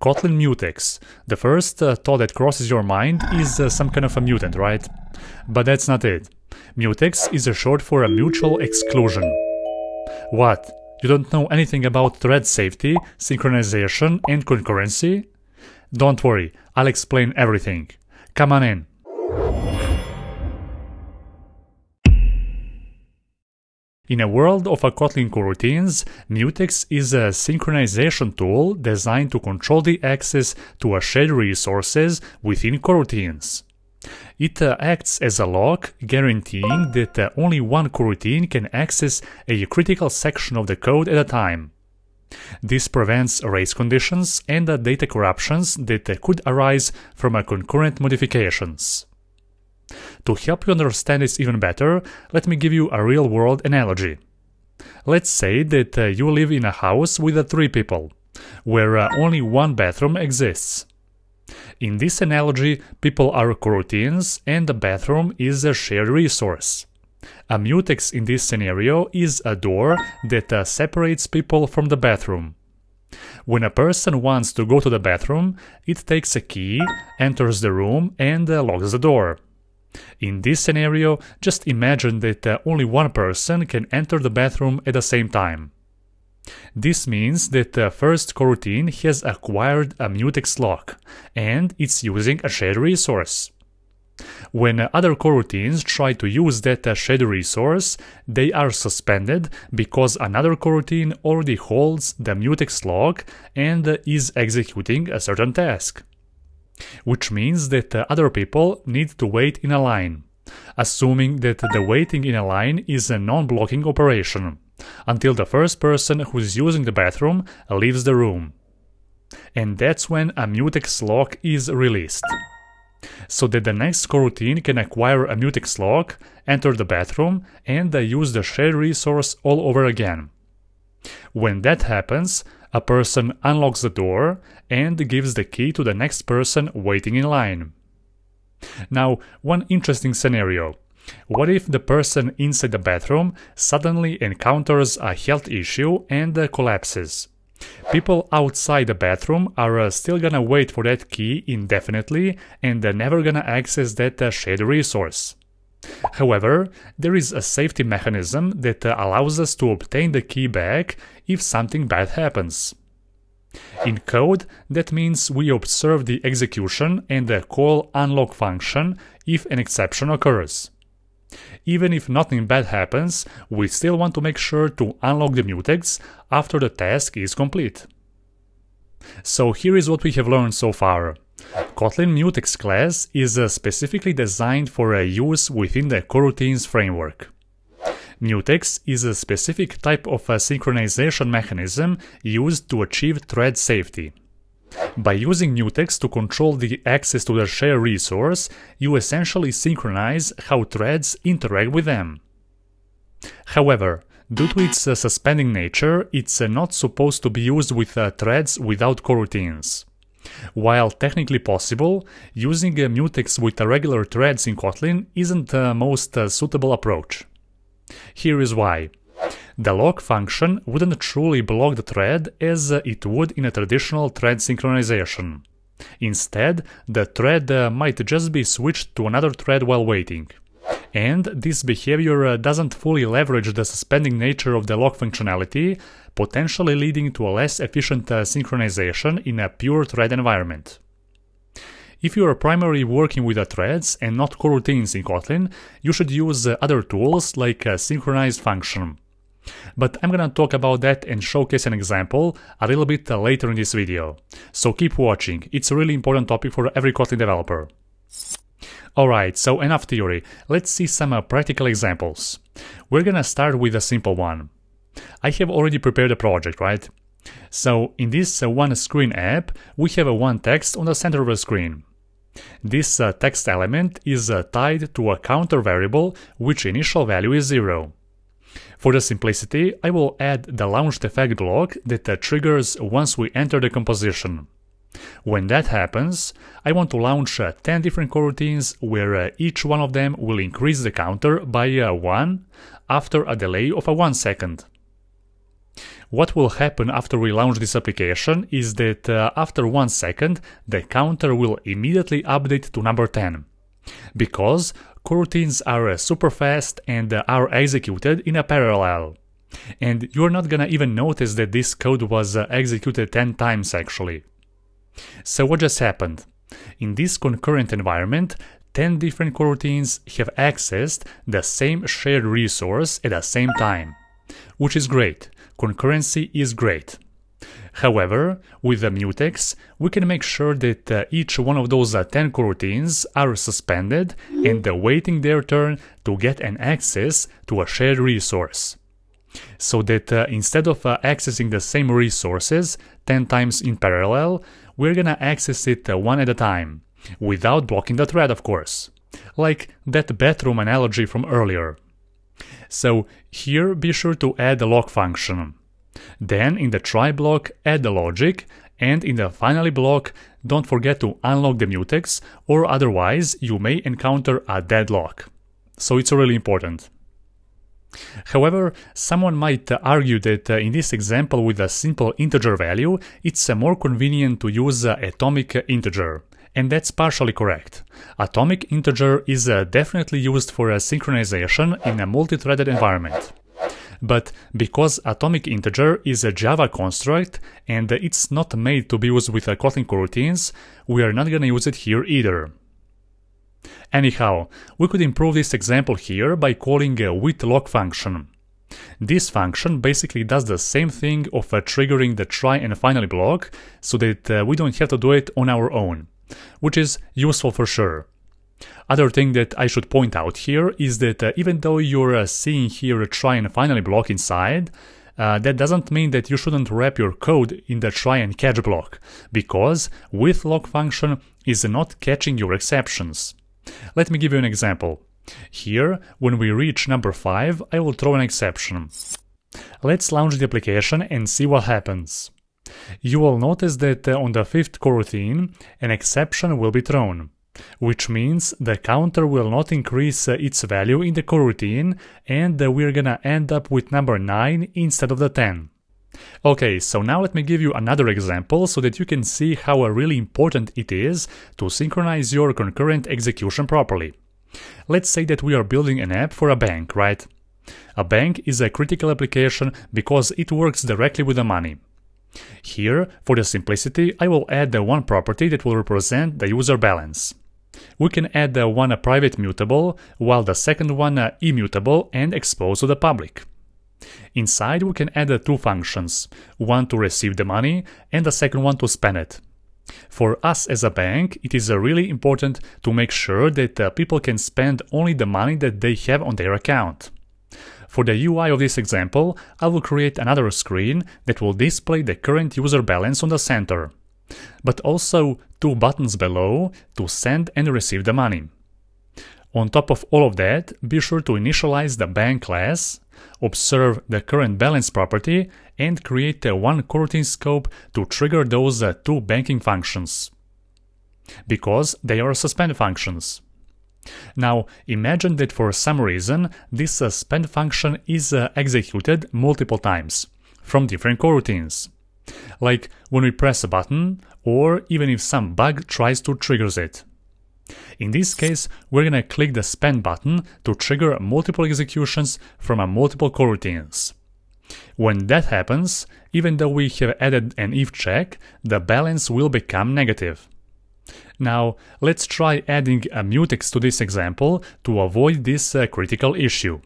Kotlin mutex. The first uh, thought that crosses your mind is uh, some kind of a mutant, right? But that's not it. Mutex is a short for a mutual exclusion. What? You don't know anything about thread safety, synchronization, and concurrency? Don't worry, I'll explain everything. Come on in. In a world of Kotlin coroutines, Mutex is a synchronization tool designed to control the access to a shared resources within coroutines. It uh, acts as a lock, guaranteeing that uh, only one coroutine can access a critical section of the code at a time. This prevents race conditions and uh, data corruptions that uh, could arise from uh, concurrent modifications. To help you understand this even better, let me give you a real world analogy. Let's say that uh, you live in a house with uh, three people, where uh, only one bathroom exists. In this analogy, people are coroutines and the bathroom is a shared resource. A mutex in this scenario is a door that uh, separates people from the bathroom. When a person wants to go to the bathroom, it takes a key, enters the room, and uh, locks the door. In this scenario, just imagine that uh, only one person can enter the bathroom at the same time. This means that the first coroutine has acquired a mutex lock, and it's using a shared resource. When other coroutines try to use that uh, shared resource, they are suspended because another coroutine already holds the mutex lock and uh, is executing a certain task which means that other people need to wait in a line, assuming that the waiting in a line is a non-blocking operation, until the first person who's using the bathroom leaves the room. And that's when a mutex lock is released. So that the next coroutine can acquire a mutex lock, enter the bathroom, and uh, use the shared resource all over again. When that happens, a person unlocks the door and gives the key to the next person waiting in line. Now, one interesting scenario. What if the person inside the bathroom suddenly encounters a health issue and collapses? People outside the bathroom are uh, still gonna wait for that key indefinitely and never gonna access that uh, shared resource. However, there is a safety mechanism that uh, allows us to obtain the key back if something bad happens. In code, that means we observe the execution and the call unlock function if an exception occurs. Even if nothing bad happens, we still want to make sure to unlock the mutex after the task is complete. So here is what we have learned so far. Kotlin Mutex class is uh, specifically designed for a use within the coroutines framework. Mutex is a specific type of a synchronization mechanism used to achieve thread safety. By using mutex to control the access to the shared resource, you essentially synchronize how threads interact with them. However, due to its uh, suspending nature, it's uh, not supposed to be used with uh, threads without coroutines. While technically possible, using a mutex with regular threads in Kotlin isn't the most uh, suitable approach. Here is why. The lock function wouldn't truly block the thread as uh, it would in a traditional thread synchronization. Instead, the thread uh, might just be switched to another thread while waiting. And this behavior uh, doesn't fully leverage the suspending nature of the lock functionality, potentially leading to a less efficient uh, synchronization in a pure thread environment. If you are primarily working with threads and not coroutines in Kotlin, you should use uh, other tools like a synchronized function. But I'm gonna talk about that and showcase an example a little bit later in this video. So keep watching, it's a really important topic for every Kotlin developer. Alright, so enough theory, let's see some uh, practical examples. We're gonna start with a simple one. I have already prepared a project, right? So in this uh, one screen app, we have a one text on the center of the screen. This uh, text element is uh, tied to a counter variable which initial value is 0. For the simplicity, I will add the launched effect block that uh, triggers once we enter the composition. When that happens, I want to launch uh, 10 different coroutines where uh, each one of them will increase the counter by uh, 1 after a delay of a 1 second. what will happen after we launch this application is that uh, after one second, the counter will immediately update to number 10. Because coroutines are uh, super fast and uh, are executed in a parallel. And you're not gonna even notice that this code was executed 10 times actually. So what just happened? In this concurrent environment, 10 different coroutines have accessed the same shared resource at the same time, which is great. Concurrency is great. However, with the mutex, we can make sure that uh, each one of those uh, 10 coroutines are suspended and awaiting their turn to get an access to a shared resource. So that uh, instead of uh, accessing the same resources 10 times in parallel, we're gonna access it uh, one at a time, without blocking the thread of course. Like that bathroom analogy from earlier. So here be sure to add the lock function. Then in the try block add the logic and in the finally block don't forget to unlock the mutex or otherwise you may encounter a deadlock. So it's really important. However, someone might argue that uh, in this example with a simple integer value, it's uh, more convenient to use atomic integer. And that's partially correct. Atomic integer is uh, definitely used for synchronization in a multi-threaded environment. But because atomic integer is a Java construct and it's not made to be used with Kotlin coroutines, we are not gonna use it here either. Anyhow, we could improve this example here by calling a with lock function. This function basically does the same thing of uh, triggering the try and finally block so that uh, we don't have to do it on our own which is useful for sure. Other thing that I should point out here is that uh, even though you're uh, seeing here a try and finally block inside, uh, that doesn't mean that you shouldn't wrap your code in the try and catch block, because with lock function is not catching your exceptions. Let me give you an example. Here, when we reach number 5, I will throw an exception. Let's launch the application and see what happens you will notice that uh, on the fifth coroutine, an exception will be thrown, which means the counter will not increase uh, its value in the coroutine and uh, we're gonna end up with number 9 instead of the 10. Okay, so now let me give you another example so that you can see how really important it is to synchronize your concurrent execution properly. Let's say that we are building an app for a bank, right? A bank is a critical application because it works directly with the money. Here, for the simplicity, I will add the one property that will represent the user balance. We can add the one a private mutable, while the second one a immutable and exposed to the public. Inside we can add two functions, one to receive the money and the second one to spend it. For us as a bank, it is really important to make sure that people can spend only the money that they have on their account. For the UI of this example, I will create another screen that will display the current user balance on the center, but also two buttons below to send and receive the money. On top of all of that, be sure to initialize the bank class, observe the current balance property, and create a one coroutine scope to trigger those uh, two banking functions. Because they are suspend functions. Now, imagine that for some reason this suspend function is uh, executed multiple times from different coroutines. Like when we press a button, or even if some bug tries to trigger it. In this case, we're gonna click the spend button to trigger multiple executions from a multiple coroutines. When that happens, even though we have added an if check, the balance will become negative. Now, let's try adding a mutex to this example to avoid this uh, critical issue.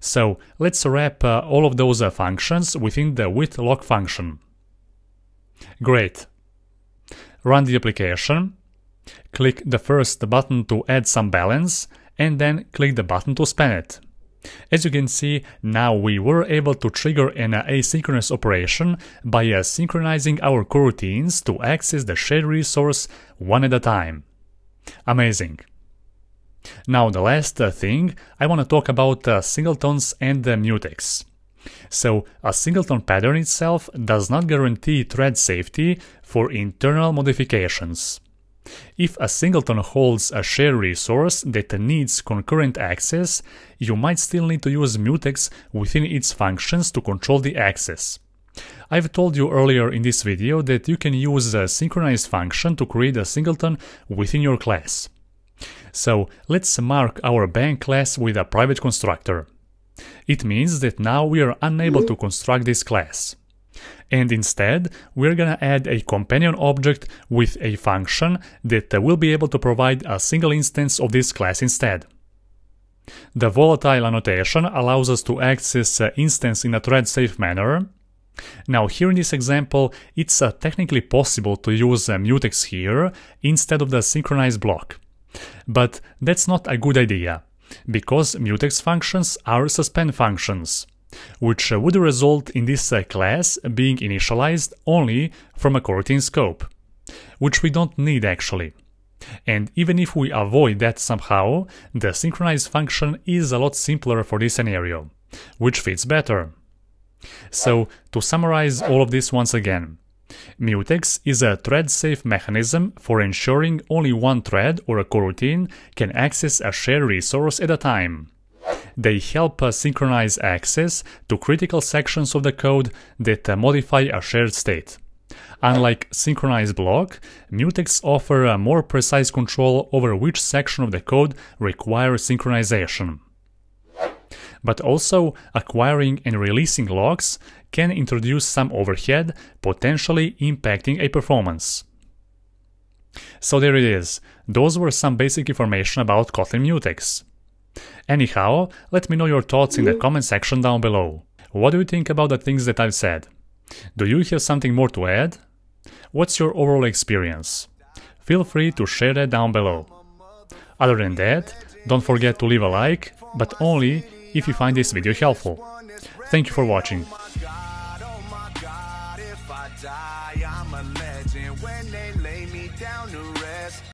So, let's wrap uh, all of those uh, functions within the with lock function. Great. Run the application, click the first button to add some balance, and then click the button to spend it. As you can see, now we were able to trigger an asynchronous operation by uh, synchronizing our coroutines to access the shared resource one at a time. Amazing. Now the last uh, thing, I want to talk about uh, singletons and the mutex. So, a singleton pattern itself does not guarantee thread safety for internal modifications. If a singleton holds a shared resource that needs concurrent access, you might still need to use mutex within its functions to control the access. I've told you earlier in this video that you can use a synchronize function to create a singleton within your class. So let's mark our bank class with a private constructor. It means that now we are unable to construct this class. And instead, we're gonna add a companion object with a function that will be able to provide a single instance of this class instead. The volatile annotation allows us to access instance in a thread-safe manner. Now here in this example, it's uh, technically possible to use uh, mutex here instead of the synchronized block. But that's not a good idea, because mutex functions are suspend functions, which would result in this uh, class being initialized only from a coroutine scope, which we don't need actually. And even if we avoid that somehow, the synchronize function is a lot simpler for this scenario, which fits better. So, to summarize all of this once again, Mutex is a thread-safe mechanism for ensuring only one thread or a coroutine can access a shared resource at a time. They help synchronize access to critical sections of the code that uh, modify a shared state. Unlike synchronize block, mutex offer a more precise control over which section of the code requires synchronization. But also, acquiring and releasing locks can introduce some overhead, potentially impacting a performance. So there it is, those were some basic information about Kotlin Mutex. Anyhow, let me know your thoughts in the mm-hmm. comment section down below. What do you think about the things that I've said? Do you have something more to add? What's your overall experience? Feel free to share that down below. Other than that, don't forget to leave a like, but only if you find this video helpful. Thank you for watching.